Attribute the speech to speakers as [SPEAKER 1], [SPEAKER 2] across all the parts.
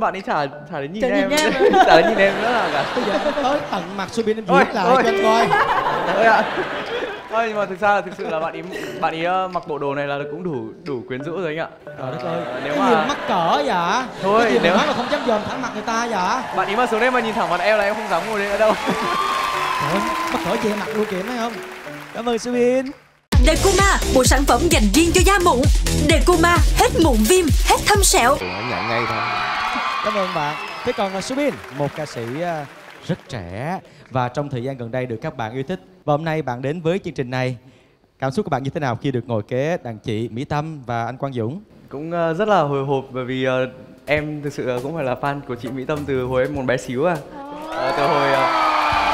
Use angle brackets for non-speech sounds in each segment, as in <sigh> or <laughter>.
[SPEAKER 1] bạn ấy chả chả đến nhìn
[SPEAKER 2] Chả
[SPEAKER 1] em,
[SPEAKER 2] nhìn em <laughs>
[SPEAKER 1] chả đến nhìn em nữa là cả.
[SPEAKER 3] Bây giờ em tới tận mặt Subin em
[SPEAKER 1] Ôi,
[SPEAKER 3] viết lại
[SPEAKER 1] ôi.
[SPEAKER 3] cho anh coi.
[SPEAKER 1] Thôi ạ. Thôi nhưng mà thực ra là thực sự là bạn ấy bạn ấy ờ, mặc bộ đồ này là cũng đủ đủ quyến rũ rồi anh ạ.
[SPEAKER 3] Trời đất ơi
[SPEAKER 1] Ờ, nếu
[SPEAKER 3] cái mà mắc cỡ vậy?
[SPEAKER 1] Thôi,
[SPEAKER 3] cái gì
[SPEAKER 1] nếu-
[SPEAKER 3] nói mà không dám dòm thẳng mặt người ta vậy?
[SPEAKER 1] Bạn ấy mà xuống đây mà nhìn thẳng mặt em là em không dám ngồi đây nữa đâu.
[SPEAKER 3] Trời ơi mắc cỡ che mặt luôn kìa thấy không? Cảm ơn Subin
[SPEAKER 4] Decuma, bộ sản phẩm dành riêng cho da mụn. Decuma, hết mụn viêm, hết thâm sẹo.
[SPEAKER 5] Tụi nó nhận ngay thôi
[SPEAKER 3] cảm ơn bạn. Thế còn là Subin một ca sĩ à, rất trẻ và trong thời gian gần đây được các bạn yêu thích. Và hôm nay bạn đến với chương trình này. Cảm xúc của bạn như thế nào khi được ngồi kế đàn chị Mỹ Tâm và anh Quang Dũng?
[SPEAKER 1] Cũng à, rất là hồi hộp bởi vì à, em thực sự cũng phải là fan của chị Mỹ Tâm từ hồi em còn bé xíu à. Ờ, từ hồi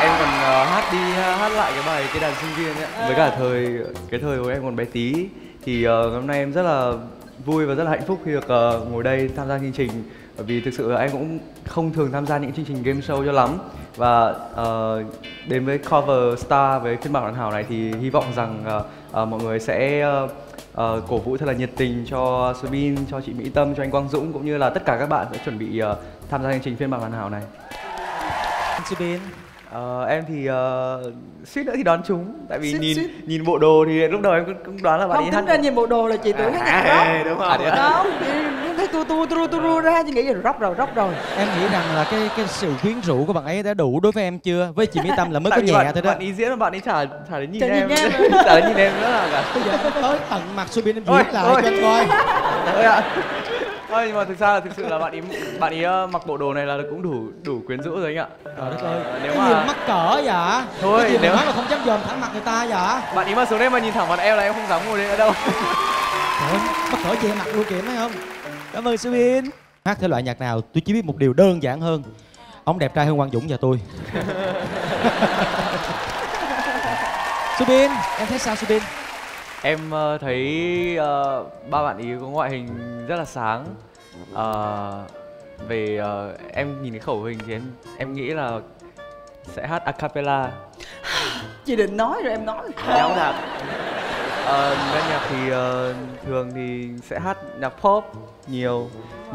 [SPEAKER 1] em còn hát đi hát lại cái bài cái đàn sinh viên ấy. Với cả thời cái thời hồi em còn bé tí. Thì ờ, hôm nay em rất là vui và rất là hạnh phúc khi được ờ, ngồi đây tham gia chương trình bởi vì thực sự là em cũng không thường tham gia những chương trình game show cho lắm. Và ờ, đến với cover star với phiên bản hoàn hảo này thì hy vọng rằng ờ, ờ, mọi người sẽ ờ, ờ, cổ vũ thật là nhiệt tình cho Subin, cho chị Mỹ Tâm, cho anh Quang Dũng cũng như là tất cả các bạn sẽ chuẩn bị ờ, tham gia chương trình phiên bản hoàn hảo này.
[SPEAKER 3] anh Subin.
[SPEAKER 1] Ờ, em thì ờ, suýt nữa thì đoán chúng. Tại vì
[SPEAKER 2] Suýt,
[SPEAKER 1] nhìn
[SPEAKER 2] suýt.
[SPEAKER 1] nhìn bộ đồ thì lúc đầu em cũng, cũng đoán là bạn
[SPEAKER 2] không
[SPEAKER 1] ấy
[SPEAKER 2] tính
[SPEAKER 1] hát
[SPEAKER 2] ra nhìn bộ đồ là chị tưởng hát nhạc
[SPEAKER 1] à,
[SPEAKER 2] rock
[SPEAKER 1] đúng không?
[SPEAKER 2] không chị thấy tu tu tu tu tu ra chị nghĩ là rock rồi rock rồi
[SPEAKER 3] em nghĩ rằng là cái cái sự quyến rũ của bạn ấy đã đủ đối với em chưa với chị Mỹ Tâm là mới có nhẹ
[SPEAKER 1] bạn,
[SPEAKER 3] thôi đó
[SPEAKER 1] bạn ý diễn mà bạn ấy chả chả đến nhìn
[SPEAKER 2] Chả
[SPEAKER 1] em,
[SPEAKER 2] nhìn em. <laughs>
[SPEAKER 1] chả đến nhìn em nữa là cả.
[SPEAKER 3] bây giờ em tới tận mặt Subin em
[SPEAKER 1] Ôi,
[SPEAKER 3] viết lại cho anh coi
[SPEAKER 1] Thôi ạ. Thôi nhưng mà thực ra là thực sự là bạn ấy bạn ấy ờ, mặc bộ đồ này là cũng đủ đủ quyến rũ rồi anh ạ.
[SPEAKER 3] trời đất ơi
[SPEAKER 1] Ờ, nếu
[SPEAKER 3] cái gì mà mắc cỡ vậy
[SPEAKER 1] Thôi,
[SPEAKER 3] cái gì
[SPEAKER 1] nếu-
[SPEAKER 3] nói mà không dám dòm thẳng mặt người ta vậy
[SPEAKER 1] bạn ấy mà xuống đây mà nhìn thẳng mặt em là em không dám ngồi đây nữa đâu.
[SPEAKER 3] trời ơi mắc cỡ che mặt luôn kìa thấy không cảm ơn Subin hát thể loại nhạc nào tôi chỉ biết một điều đơn giản hơn ông đẹp trai hơn Quang Dũng và tôi <laughs> Subin em thấy sao Subin
[SPEAKER 1] Em ờ, thấy ờ, ba bạn ý có ngoại hình rất là sáng. Ờ, về ờ, em nhìn cái khẩu hình thì em em nghĩ là sẽ hát a cappella.
[SPEAKER 2] chị định nói rồi em nói
[SPEAKER 1] Nhắm thật. Ờ, ban nhạc thì ờ, thường thì sẽ hát nhạc pop nhiều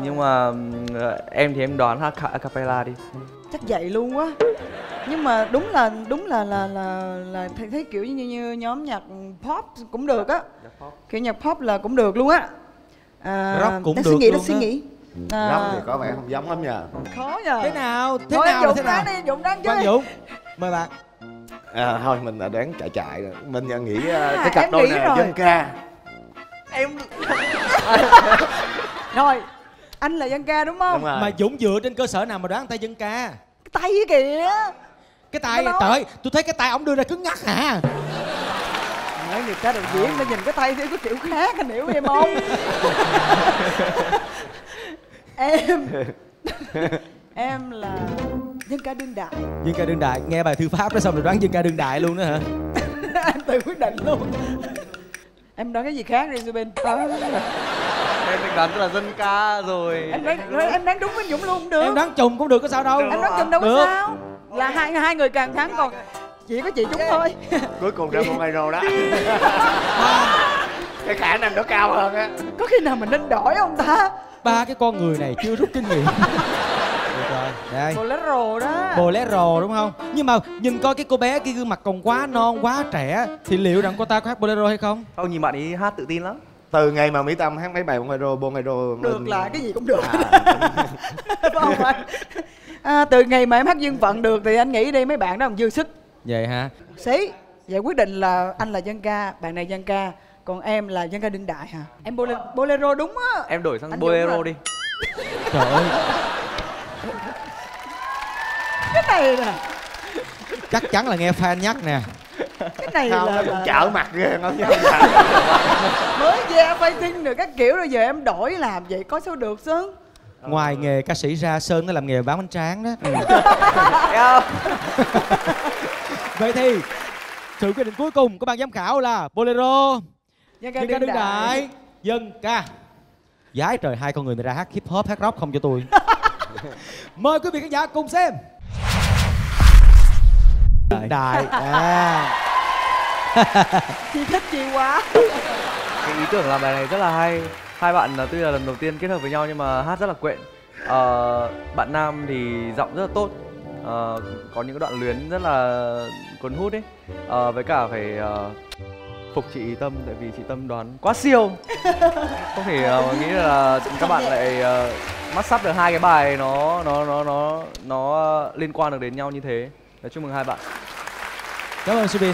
[SPEAKER 1] nhưng mà ờ, em thì em đoán hát ca- a cappella đi.
[SPEAKER 2] chắc vậy luôn quá nhưng mà đúng là đúng là là là là thấy, thấy kiểu như, như nhóm nhạc pop cũng được á. Kiểu nhạc pop là cũng được luôn á. À,
[SPEAKER 3] Rock cũng
[SPEAKER 2] đang
[SPEAKER 3] được
[SPEAKER 2] suy nghĩ
[SPEAKER 3] luôn
[SPEAKER 2] đang suy nghĩ. À,
[SPEAKER 5] Róc thì có vẻ không giống lắm nha.
[SPEAKER 2] Khó nhờ.
[SPEAKER 3] Thế nào thế
[SPEAKER 2] Thôi
[SPEAKER 3] nào
[SPEAKER 2] Dũng
[SPEAKER 3] thế nào?
[SPEAKER 2] Đi Dũng đoán chứ
[SPEAKER 3] Quang Dũng mời bạn
[SPEAKER 5] à, Thôi mình đã đoán chạy chạy rồi. Mình ờ, nghĩ uh,
[SPEAKER 2] À,
[SPEAKER 5] cái cặp đôi này
[SPEAKER 2] rồi.
[SPEAKER 5] dân ca?
[SPEAKER 2] Em <laughs> rồi anh là dân ca đúng không?
[SPEAKER 5] Đúng rồi.
[SPEAKER 3] Mà Dũng dựa trên cơ sở nào mà đoán tay dân ca?
[SPEAKER 2] Cái tay kìa.
[SPEAKER 3] Cái tay
[SPEAKER 2] Nó nói.
[SPEAKER 3] trời ơi tôi thấy cái tay ông đưa ra cứng ngắc hả?
[SPEAKER 2] Mấy người ca đạo diễn mà nhìn cái tay thì có kiểu khác anh hiểu em không? <laughs> Em em là dân ca đương đại.
[SPEAKER 3] Dân ca đương đại. Nghe bài thư pháp đó xong rồi đoán dân ca đương đại luôn đó hả? <laughs>
[SPEAKER 2] Em tự quyết định luôn. Em đoán cái gì khác đi Subin
[SPEAKER 1] Em định đoán là dân ca rồi.
[SPEAKER 2] em đoán rồi em đoán đúng với Dũng luôn được.
[SPEAKER 3] Em đoán trùng cũng được có sao đâu.
[SPEAKER 2] Em đoán chùm đâu có
[SPEAKER 3] Được.
[SPEAKER 2] sao. Là hai hai người càng thắng còn chỉ có chị chúng thôi.
[SPEAKER 5] Cuối cùng ra Romero đó. <laughs> Cái khả năng đó cao hơn á.
[SPEAKER 2] Có khi nào mình nên đổi không ta?
[SPEAKER 3] Ba cái con người này chưa rút kinh nghiệm. được <laughs> rồi đây.
[SPEAKER 2] Bolero đó.
[SPEAKER 3] Bolero đúng không? Nhưng mà nhìn coi cái cô bé kia gương mặt còn quá non quá trẻ thì liệu rằng cô ta có hát bolero hay không?
[SPEAKER 1] Không nhìn bạn ấy hát tự tin lắm.
[SPEAKER 5] Từ ngày mà Mỹ Tâm hát mấy bài Bolero Bolero
[SPEAKER 2] được là cái gì cũng được.
[SPEAKER 5] À, <laughs>
[SPEAKER 2] không anh? À, từ ngày mà em hát dương phận được thì anh nghĩ đi mấy bạn đó còn dư sức.
[SPEAKER 3] Vậy hả?
[SPEAKER 2] Xí vậy quyết định là anh là dân ca bạn này dân ca còn em là dân ca đương đại hả? Em bolero, bolero đúng á.
[SPEAKER 1] Em đổi sang
[SPEAKER 2] Anh
[SPEAKER 1] bolero
[SPEAKER 2] à?
[SPEAKER 1] đi.
[SPEAKER 3] trời ơi
[SPEAKER 2] cái này nè
[SPEAKER 3] chắc chắn là nghe fan nhắc nè.
[SPEAKER 2] Cái này
[SPEAKER 5] Không,
[SPEAKER 2] là,
[SPEAKER 5] nó cũng
[SPEAKER 2] là
[SPEAKER 5] chở mặt ghê không <laughs>
[SPEAKER 2] mới ra fighting rồi các kiểu rồi giờ em đổi làm vậy có sao được chứ?
[SPEAKER 3] Ngoài nghề ca sĩ ra sơn nó làm nghề bán bánh tráng đó.
[SPEAKER 1] Eo. <laughs>
[SPEAKER 3] vậy thì sự quyết định cuối cùng của ban giám khảo là bolero.
[SPEAKER 2] Dân ca
[SPEAKER 3] dân ca đương đại dân ca. Giái trời hai con người này ra hát hip hop hát rock không cho tôi. <laughs> Mời quý vị khán giả cùng xem đương đại. <laughs> À. <laughs>
[SPEAKER 2] Chị thích chị quá.
[SPEAKER 1] Cái ý tưởng làm bài này rất là hay. Hai bạn là tuy là lần đầu tiên kết hợp với nhau nhưng mà hát rất là quện. Ờ, bạn nam thì giọng rất là tốt. Ờ, có những cái đoạn luyến rất là cuốn hút ấy. Ờ, với cả phải ờ, phục chị Tâm tại vì chị Tâm đoán quá siêu. <laughs> Không thể ờ, nghĩ là các bạn lại ờ, mắt sắp được hai cái bài nó nó nó nó nó liên quan được đến nhau như thế Nói chúc mừng hai bạn.
[SPEAKER 3] Cảm ơn Subin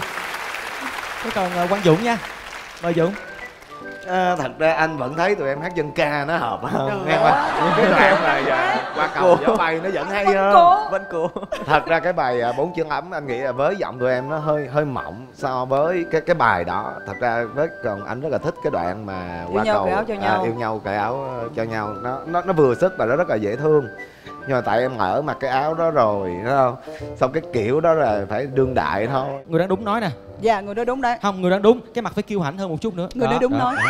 [SPEAKER 3] thế còn uh, Quang Dũng nha. Mời Dũng.
[SPEAKER 5] À, thật ra anh vẫn thấy tụi em hát dân ca nó hợp hơn
[SPEAKER 2] Trời
[SPEAKER 5] nghe không những cái đoạn mà dạ, qua cầu gió bay nó vẫn hay hơn.
[SPEAKER 1] vẫn cố.
[SPEAKER 5] Thật ra cái bài à, bốn chân ấm anh nghĩ là với giọng tụi em nó hơi hơi mỏng so với cái cái bài đó. Thật ra với còn anh rất là thích cái đoạn mà
[SPEAKER 2] Yêu
[SPEAKER 5] qua
[SPEAKER 2] nhau
[SPEAKER 5] cầu
[SPEAKER 2] cởi áo cho
[SPEAKER 5] à,
[SPEAKER 2] nhau.
[SPEAKER 5] yêu nhau cởi áo cho nhau. Nó nó nó vừa sức và nó rất là dễ thương nhưng mà tại em ở mặc cái áo đó rồi thấy không? Xong cái kiểu đó là phải đương đại thôi.
[SPEAKER 3] Người đoán đúng nói nè.
[SPEAKER 2] Dạ người đó đúng đấy.
[SPEAKER 3] Không người đoán đúng. Cái mặt phải kiêu hãnh hơn một chút nữa.
[SPEAKER 2] Người đó đúng nói. <laughs>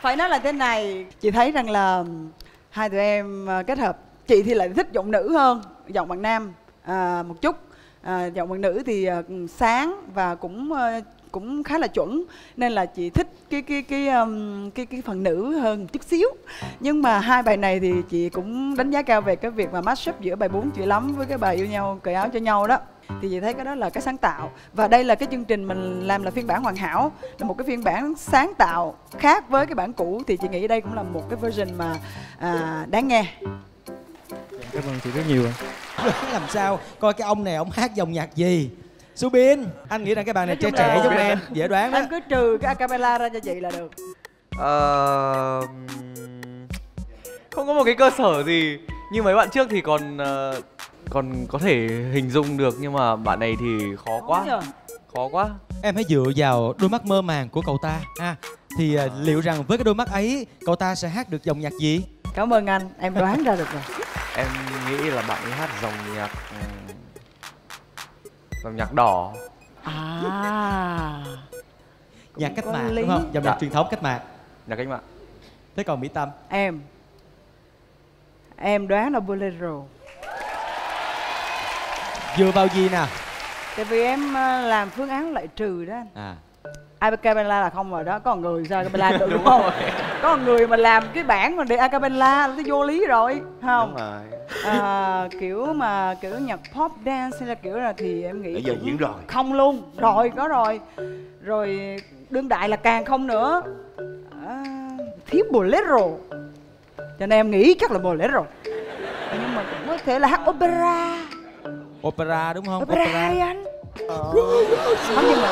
[SPEAKER 2] Phải nói là thế này chị thấy rằng là hai tụi em à, kết hợp. Chị thì lại thích giọng nữ hơn giọng bạn nam. À, một chút. À, giọng bạn nữ thì à, sáng và cũng à, cũng khá là chuẩn nên là chị thích cái cái cái um, cái cái phần nữ hơn chút xíu. Nhưng mà hai bài này thì chị cũng đánh giá cao về cái việc mà mashup giữa bài bốn chữ lắm với cái bài yêu nhau cởi áo cho nhau đó. Thì chị thấy cái đó là cái sáng tạo. Và đây là cái chương trình mình làm là phiên bản hoàn hảo là một cái phiên bản sáng tạo khác với cái bản cũ. Thì chị nghĩ đây cũng là một cái version mà à, đáng nghe.
[SPEAKER 3] Cảm ơn chị rất nhiều <laughs> làm sao? Coi cái ông này ông hát dòng nhạc gì Subin anh nghĩ rằng cái bạn này trẻ trẻ giống em <laughs> dễ đoán đó.
[SPEAKER 2] em cứ trừ cái acapella ra cho chị là được.
[SPEAKER 1] Ờ, không có một cái cơ sở gì. Như mấy bạn trước thì còn ờ, còn có thể hình dung được nhưng mà bạn này thì khó quá. khó quá.
[SPEAKER 3] Em hãy dựa vào đôi mắt mơ màng của cậu ta ha. Thì à, liệu rằng với cái đôi mắt ấy cậu ta sẽ hát được dòng nhạc gì?
[SPEAKER 2] Cảm ơn anh em đoán ra được rồi.
[SPEAKER 1] Em nghĩ là bạn ấy hát dòng nhạc ừm, dòng nhạc đỏ.
[SPEAKER 2] À.
[SPEAKER 3] Nhạc cách mạng
[SPEAKER 2] lý.
[SPEAKER 3] đúng không? Dòng nhạc
[SPEAKER 1] Dạ.
[SPEAKER 3] truyền thống cách mạng.
[SPEAKER 1] Nhạc cách mạng.
[SPEAKER 3] Thế còn mỹ tâm?
[SPEAKER 2] Em. Em đoán là bolero.
[SPEAKER 3] Dựa vào gì nào?
[SPEAKER 2] Tại vì em ờ, làm phương án loại trừ đó anh.
[SPEAKER 3] À
[SPEAKER 2] acapella là không rồi đó có người sao acapella được <laughs> đúng không? có người mà làm cái bản mà để acapella nó vô lý rồi không?
[SPEAKER 5] Đúng rồi.
[SPEAKER 2] À, kiểu mà kiểu nhạc pop dance hay là kiểu là thì em nghĩ
[SPEAKER 5] Nãy giờ diễn rồi.
[SPEAKER 2] không luôn. Rồi có rồi. Rồi đương đại là càng không nữa. À, thiếu bolero. Cho nên em nghĩ chắc là bolero. Nhưng mà cũng có thể là hát opera.
[SPEAKER 3] Opera đúng không?
[SPEAKER 2] Opera đi anh? Không nhưng mà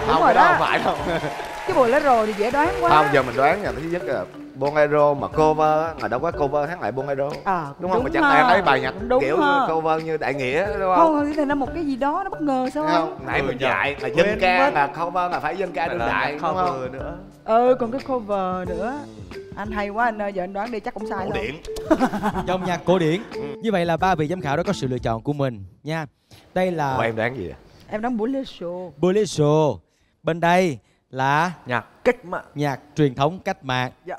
[SPEAKER 2] đúng
[SPEAKER 5] không
[SPEAKER 2] rồi
[SPEAKER 5] cái đó
[SPEAKER 2] đó.
[SPEAKER 5] không phải đâu. <laughs>
[SPEAKER 2] Cái bolero thì dễ đoán quá.
[SPEAKER 5] Không giờ mình đoán nha thứ nhất là bolero mà cover mà đâu có cover hát lại bolero.
[SPEAKER 2] À,
[SPEAKER 5] đúng không? Mà chẳng
[SPEAKER 2] ha.
[SPEAKER 5] lẽ lấy bài nhạc
[SPEAKER 2] đúng
[SPEAKER 5] kiểu
[SPEAKER 2] ha.
[SPEAKER 5] cover như đại nghĩa đúng
[SPEAKER 2] không?
[SPEAKER 5] Không
[SPEAKER 2] thì là một cái gì đó nó bất ngờ sao
[SPEAKER 5] Thấy không nãy mình dạy là dân ca là cover là phải dân ca đương
[SPEAKER 1] là
[SPEAKER 5] đại đúng không?
[SPEAKER 1] nữa.
[SPEAKER 2] Ừ còn cái cover nữa. Anh hay quá anh ơi giờ anh đoán đi chắc cũng sai
[SPEAKER 5] cổ điển. <laughs>
[SPEAKER 3] Dòng nhạc cổ điển.
[SPEAKER 5] Ừ.
[SPEAKER 3] như vậy là ba vị giám khảo đã có sự lựa chọn của mình nha. Đây là
[SPEAKER 5] Ủa, em đoán gì vậy?
[SPEAKER 2] Em đoán bolero.
[SPEAKER 3] Bolero bên đây là
[SPEAKER 1] nhạc cách mạng.
[SPEAKER 3] nhạc truyền thống cách mạng.
[SPEAKER 1] Dạ.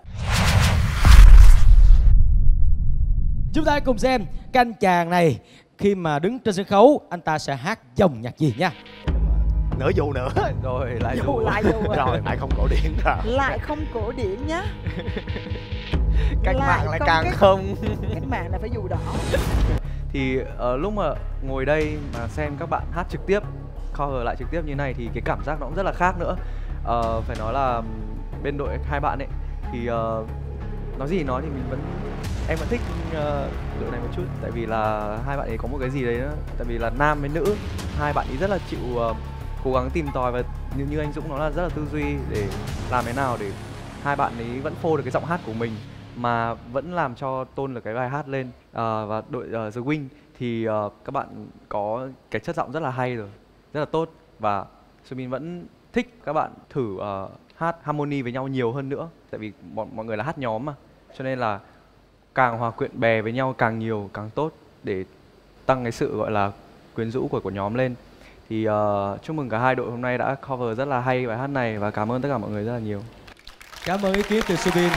[SPEAKER 3] chúng ta cùng xem cái anh chàng này. Khi mà đứng trên sân khấu anh ta sẽ hát dòng nhạc gì nha.
[SPEAKER 5] Nửa vụ nữa. <laughs>
[SPEAKER 1] Rồi lại
[SPEAKER 2] Dù
[SPEAKER 1] dù
[SPEAKER 2] lại dù
[SPEAKER 5] rồi lại không cổ điển rồi.
[SPEAKER 2] Lại không cổ điển nhá. <laughs>
[SPEAKER 1] Cách
[SPEAKER 2] lại
[SPEAKER 1] mạng lại càng
[SPEAKER 2] cái-
[SPEAKER 1] không.
[SPEAKER 2] cách mạng là phải dù đỏ.
[SPEAKER 1] Thì ờ, lúc mà ngồi đây mà xem các bạn hát trực tiếp cover lại trực tiếp như này thì cái cảm giác nó cũng rất là khác nữa. Uh, phải nói là bên đội hai bạn ấy thì uh, nói gì nói thì mình vẫn em vẫn thích uh, đội này một chút. Tại vì là hai bạn ấy có một cái gì đấy nữa. Tại vì là nam với nữ hai bạn ấy rất là chịu uh, cố gắng tìm tòi và như như anh Dũng nó là rất là tư duy để làm thế nào để hai bạn ấy vẫn phô được cái giọng hát của mình mà vẫn làm cho tôn được cái bài hát lên. Uh, và đội uh, The Wing thì uh, các bạn có cái chất giọng rất là hay rồi rất là tốt. Và Sumin vẫn thích các bạn thử uh, hát harmony với nhau nhiều hơn nữa. Tại vì mọi mọi người là hát nhóm mà. Cho nên là càng hòa quyện bè với nhau càng nhiều càng tốt để tăng cái sự gọi là quyến rũ của của nhóm lên. Thì uh, chúc mừng cả hai đội hôm nay đã cover rất là hay bài hát này và cảm ơn tất cả mọi người rất là nhiều.
[SPEAKER 3] Cảm ơn ý kiến từ Subin